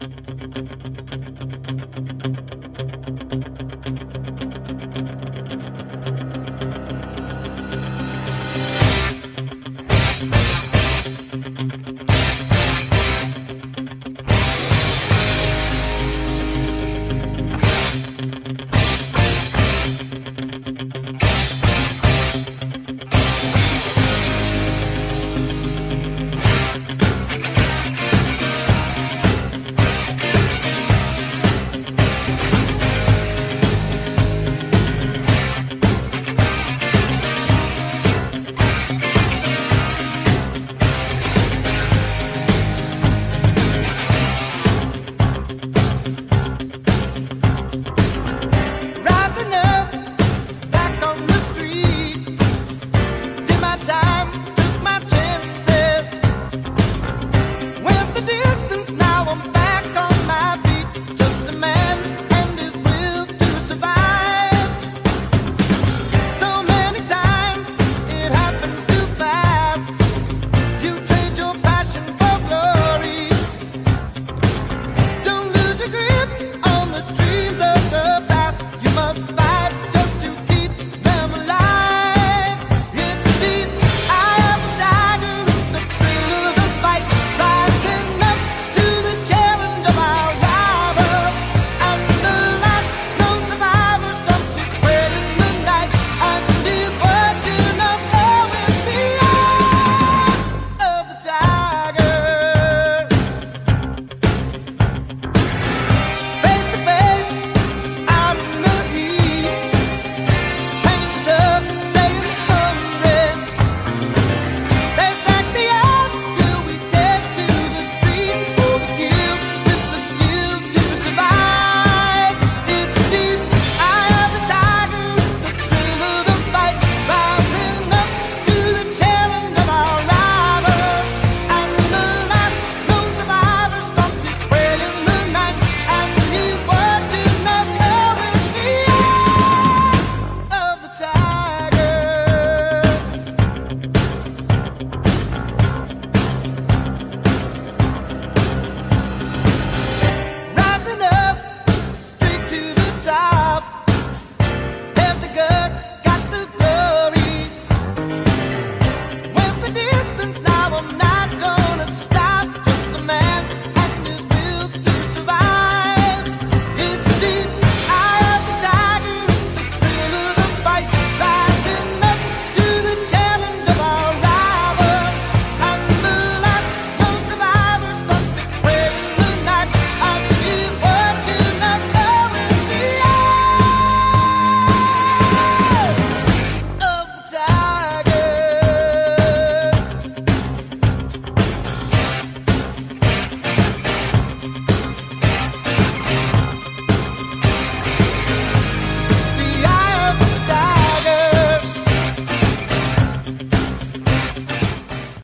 Rising.